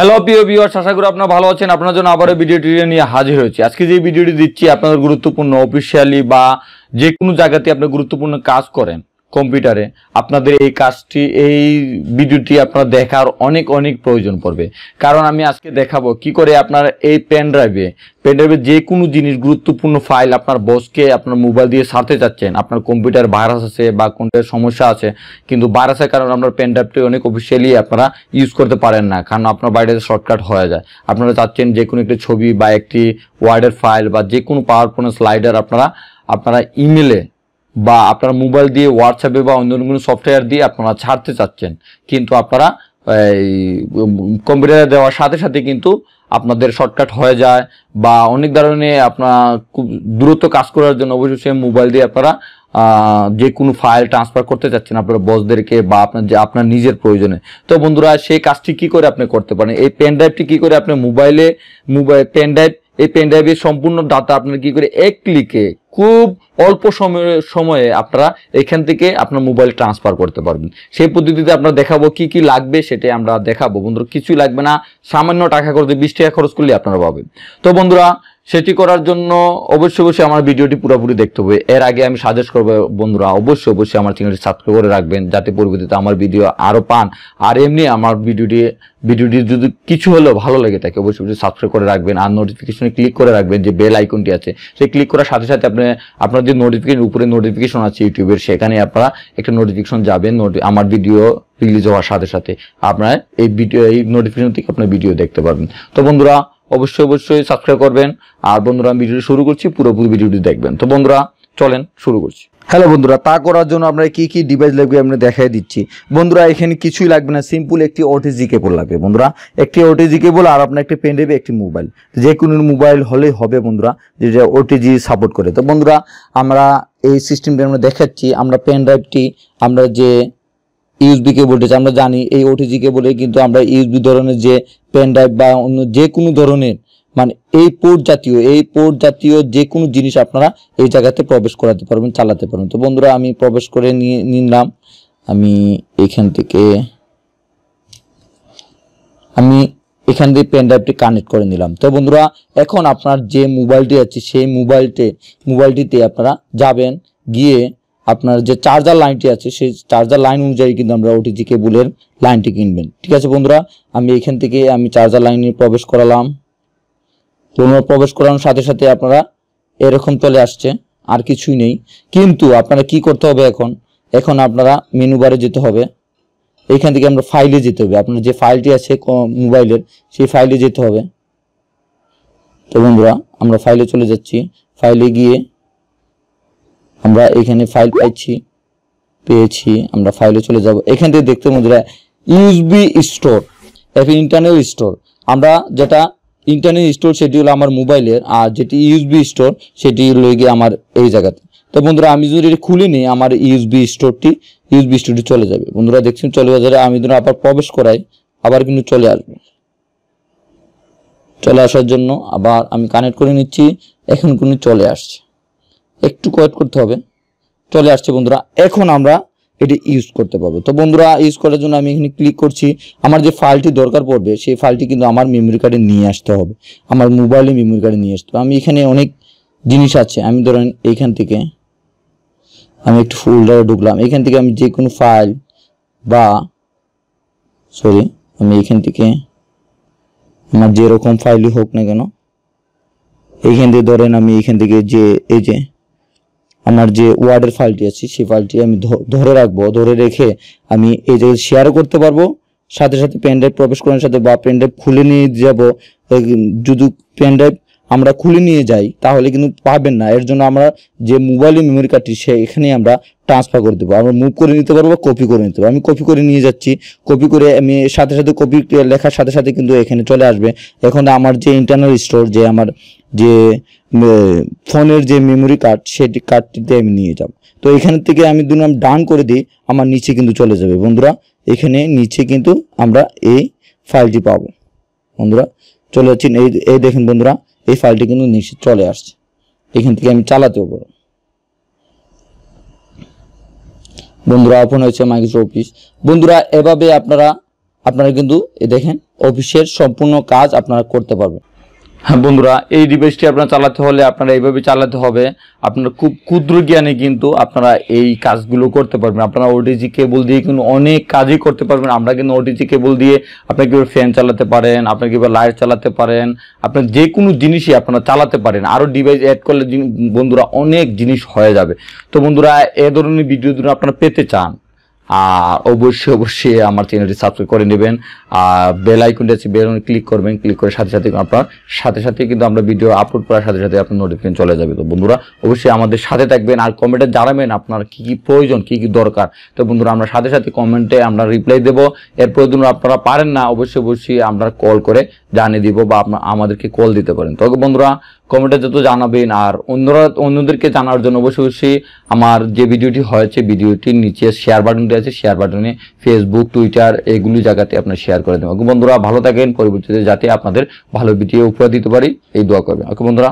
Hello প্রিয় বিওয়ার্স আশা করি আপনারা ভালো আছেন। আপনার জন্য আবারও ভিডিওটি নিয়ে হাজির হয়েছি। আজকে যে ভিডিওটি দিচ্ছি, আপনাদের গুরুত্বপূর্ণ অফিসিয়ালি বা যে কোনো জায়গাতে আপনি গুরুত্বপূর্ণ কাজ করেন। কম্পিউটারে। আপনাদের এই কাজটি, এই ভিডিওটি আপনার দেখার অনেক অনেক প্রয়োজন পড়বে। কারণ আমি আজকে দেখাবো কি করে আপনার এই পেন ড্রাইভে পেন ড্রাইভে যে কোনো জিনিস, গুরুত্বপূর্ণ ফাইল আপনার বসকে আপনার মোবাইল দিয়ে সারতে চাচ্ছেন। আপনার কম্পিউটার ভাইরাস আছে বা কোনটার সমস্যা আছে, কিন্তু ভাইরাসের কারণে আপনার পেন ড্রাইভটি অনেক অফিসিয়ালি আপনারা ইউজ করতে পারেন না, কারণ আপনার বাইরে শর্টকাট হয়ে যায়। আপনারা চাচ্ছেন যে কোনো একটি ছবি বা একটি ওয়ার্ডের ফাইল বা যে কোনো পাওয়ার পয়েন্ট স্লাইডার আপনারা আপনারা ইমেলে বা আপনার মোবাইল দিয়ে হোয়াটসঅ্যাপে বা অন্য কোনো সফটওয়্যার দিয়ে আপনারা ছাড়তে চাচ্ছেন, কিন্তু আপনারা কম্পিউটারে দেওয়ার সাথে সাথে কিন্তু আপনাদের শর্টকাট হয়ে যায় বা অনেক ধরনের আপনার খুব দ্রুত কাজ করার জন্য অবশ্যই মোবাইল দিয়ে আপনারা যে কোনো ফাইল ট্রান্সফার করতে চাচ্ছেন আপনার বসদেরকে বা আপনার যে, আপনার নিজের প্রয়োজনে। তো বন্ধুরা, সেই কাজটি কি করে আপনি করতে পারেন? এই পেন ড্রাইভটি কি করে আপনি মোবাইলে মোবাইল পেন ড্রাইভ এই পেন ড্রাইভের সম্পূর্ণ ডাটা আপনার কি করে এক ক্লিকে খুব অল্প সময়ে সময়ে আপনারা এখান থেকে আপনার মোবাইল ট্রান্সফার করতে পারবেন। সেই পদ্ধতিতে আমরা দেখাবো কি কি লাগবে, সেটাই আমরা দেখাবো। বন্ধুরা, কিছুই লাগবে না। সামান্য টাকা করতে বিশ টাকা খরচ করলে আপনারা পাবেন। তো বন্ধুরা সেটি করার জন্য অবশ্যই অবশ্যই আমার ভিডিওটি পুরোপুরি দেখতে হবে। এর আগে আমি সাজেস্ট করব, বন্ধুরা, অবশ্যই অবশ্যই আমার চ্যানেলটি সাবস্ক্রাইব করে রাখবেন যাতে পরবর্তীতে আমার ভিডিও আরও পান। আর এমনি আমার ভিডিওটি ভিডিওটি যদি কিছু হলেও ভালো লাগে থাকে, অবশ্যই অবশ্যই সাবস্ক্রাইব করে রাখবেন। আর নোটিফিকেশনে ক্লিক করে রাখবেন যে বেল আইকনটি আছে, সেই ক্লিক করার সাথে সাথে আপনি, আপনার যে নোটিফিকেশন উপরে নোটিফিকেশন আছে ইউটিউবের সেখানে আপনারা একটা নোটিফিকেশন যাবেন আমার ভিডিও রিলিজ হওয়ার সাথে সাথে। আপনার এই ভিডিও এই নোটিফিকেশন থেকে আপনার ভিডিও দেখতে পারবেন। তো বন্ধুরা অবশ্যই অবশ্যই সাবস্ক্রাইব করবেন। আর বন্ধুরা ভিডিওটি শুরু করছি পুরোপুরি ভিডিওটি দেখবেন। তো বন্ধুরা, চলেন শুরু করছি। হ্যালো বন্ধুরা, তা করার জন্য আমরা কি কি ডিভাইস লাগবে আমরা দেখাই দিচ্ছি। বন্ধুরা, এখানে কিছুই লাগবে না সিম্পল একটি ওটিজি কেবল লাগবে বন্ধুরা। একটি ওটিজি কেবল আর আপনার একটি পেন ড্রাইভ একটি মোবাইল যে কোনো মোবাইল হলেই হবে বন্ধুরা, যেটা ওটিজি সাপোর্ট করে। তো বন্ধুরা, আমরা এই সিস্টেমটা আমরা দেখাচ্ছি। আমরা পেন ড্রাইভটি আমরা যে ইউএসবি কেবলটা আমরা জানি এই ওটিজি কেবলে কিন্তু আমরা ইউএসবি ধরনের যে পেন ড্রাইভ বা অন্য যে কোনো ধরনের মানে এই পোর্ট জাতীয়, এই পোর্ট জাতীয় যে কোনো জিনিস আপনারা এই জায়গাতে প্রবেশ করাতে পারবেন, চালাতে পারবেন। তো বন্ধুরা, আমি প্রবেশ করে নিয়ে নিলাম। আমি এখান থেকে, আমি এখান দিয়ে পেন ড্রাইভটি কানেক্ট করে নিলাম। তো বন্ধুরা, এখন আপনার যে মোবাইলটি আছে, সেই মোবাইলটি মোবাইলটিতে আপনারা যাবেন, গিয়ে আপনার যে চার্জার লাইনটি আছে, সেই চার্জার লাইন অনুযায়ী কিন্তু আমরা ওটিজি কেবলের লাইনটি কিনবেন। ঠিক আছে বন্ধুরা? আমি এখান থেকে আমি চার্জার লাইনে প্রবেশ করালাম। পুনরায় প্রবেশ করানোর সাথে সাথে আপনারা এরকম চলে আসছে, আর কিছুই নেই। কিন্তু আপনারা কি করতে হবে এখন? এখন আপনারা মেনু বারে যেতে হবে। এইখান থেকে আমরা ফাইলে যেতে হবে। আপনার যে ফাইলটি আছে মোবাইলের সেই ফাইলে যেতে হবে। তো বন্ধুরা, আমরা ফাইলে চলে যাচ্ছি। ফাইলে গিয়ে আমরা এখানে ফাইল পাইছি, পেয়েছি, আমরা ফাইলে চলে যাব। এখান থেকে দেখতে বন্ধুরা ইউএসবি স্টোর এখন ইন্টারনাল স্টোর আমরা যেটা ইন্টারনেট স্টোর সেটি হলো আমার মোবাইলের আর যেটি ইউএসবি স্টোর সেটি হলো গিয়ে আমার এই জায়গাতে। তো বন্ধুরা, আমি যদি এটা খুলে নিই, আমার ইউএসবি স্টোরটি ইউএসবি স্টোরটি চলে যাবে। বন্ধুরা, দেখছেন, চলে যাবে আমি ধরুন আবার প্রবেশ করাই, আবার কিন্তু চলে আসবে। চলে আসার জন্য আবার আমি কানেক্ট করে নিচ্ছি, এখন কিন্তু চলে আসছে। একটু ওয়েট করতে হবে। চলে আসছে বন্ধুরা, এখন আমরা এটি ইউজ করতে পারব। তো বন্ধুরা ইউজ করার জন্য আমি এখানে ক্লিক করছি। আমার যে ফাইলটি দরকার পড়বে, সেই ফাইলটি কিন্তু আমার মেমোরি কার্ডে নিয়ে আসতে হবে। আমার মোবাইলে মেমোরি কার্ডে নিয়ে আসতে হবে। আমি এখানে অনেক জিনিস আছে। আমি ধরেন এইখান থেকে আমি একটু ফোল্ডারে ঢুকলাম। এখান থেকে আমি যে কোনো ফাইল বা সরি আমি এখান থেকে আমার যেরকম ফাইলই হোক না কেন, এইখান থেকে ধরেন আমি এখান থেকে যে, এই যে আমার যে ওয়ার্ডের ফাইলটি আছে, সেই ফাইলটি আমি ধরে রাখব, ধরে রেখে আমি এই যে শেয়ারও করতে পারব। সাথে সাথে পেন ড্রাইভ প্রবেশ করার সাথে বা পেন ড্রাইভ খুলে নিয়ে যাব যদি পেন ড্রাইভ আমরা খুলে নিয়ে যাই, তাহলে কিন্তু পাবেন না। এর জন্য আমরা যে মোবাইলের মেমোরি কার্ডটি সে এখানে আমরা ট্রান্সফার করে দেবো। আমরা মুভ করে নিতে পারব কপি করে নিতে পারব। আমি কপি করে নিয়ে যাচ্ছি। কপি করে আমি সাথে সাথে কপি লেখার সাথে সাথে কিন্তু এখানে চলে আসবে। এখন আমার যে ইন্টারনাল স্টোর যে আমার যে ফোনের যে মেমোরি কার্ড সেটি কার্ডটিতে আমি নিয়ে যাব। তো এখান থেকে আমি দিলাম ডান করে দিই, আমার নিচে কিন্তু চলে যাবে। বন্ধুরা, এখানে নিচে কিন্তু আমরা এই ফাইলটি পাবো। বন্ধুরা, চলে যাচ্ছি। এই এই দেখেন বন্ধুরা এই ফাইলটি কিন্তু নিচে চলে আসছে। এখান থেকে আমি চালাতেও পারব। বন্ধুরা ওপেন হয়েছে মাইক্রোসফট অফিস বন্ধুরা, এভাবে আপনারা আপনারা কিন্তু দেখেন অফিসের সম্পূর্ণ কাজ আপনারা করতে পারবেন। হ্যাঁ বন্ধুরা, এই ডিভাইসটি আপনার চালাতে হলে আপনারা এইভাবে চালাতে হবে। আপনারা খুব ক্ষুদ্র জ্ঞানে কিন্তু আপনারা এই কাজগুলো করতে পারবেন। আপনারা ওটিজি কেবল দিয়ে কিন্তু অনেক কাজই করতে পারবেন। আমরা কিন্তু ওটিজি কেবল দিয়ে আপনি কীভাবে ফ্যান চালাতে পারেন আপনি কীভাবে লাইট চালাতে পারেন, আপনার যে কোনো জিনিসই আপনারা চালাতে পারেন। আরও ডিভাইস অ্যাড করলে বন্ধুরা অনেক জিনিস হয়ে যাবে। তো বন্ধুরা, এ ধরনের ভিডিও আপনারা পেতে চান অবশ্যই অবশ্যই আমার চ্যানেলটি সাবস্ক্রাইব করে নেবেন। আর বেল আইকনটি আছে বেল ক্লিক করবেন। ক্লিক করে সাথে সাথে আপনার, সাথে সাথে কিন্তু আমরা ভিডিও আপলোড করার সাথে সাথে আপনার নোটিফিকেশন চলে যাবে। তো বন্ধুরা, অবশ্যই আমাদের সাথে থাকবেন আর কমেন্টে জানাবেন আপনার কি কি প্রয়োজন, কি কি দরকার। তো বন্ধুরা, আমরা সাথে সাথে কমেন্টে আমরা রিপ্লাই দেবো। এরপরে যদি আপনারা পারেন না, অবশ্যই অবশ্যই আমরা কল করে জানিয়ে দিব বা আমাদেরকে কল দিতে পারেন। তবে বন্ধুরা কমেন্টে যত জানাবেন, আর অন্যরা, অন্যদেরকে জানার জন্য অবশ্যই অবশ্যই আমার যে ভিডিওটি হয়েছে ভিডিওটির নিচে শেয়ার বাটনটি আছে শেয়ার বাটনে ফেসবুক টুইটার এগুলি জায়গাতে আপনার শেয়ার করে দেবেন। ওকে বন্ধুরা, ভালো থাকেন, পরবর্তীতে যাতে আপনাদের ভালো ভিডিও উপহার দিতে পারি, এই দোয়া করবেন। ওকে বন্ধুরা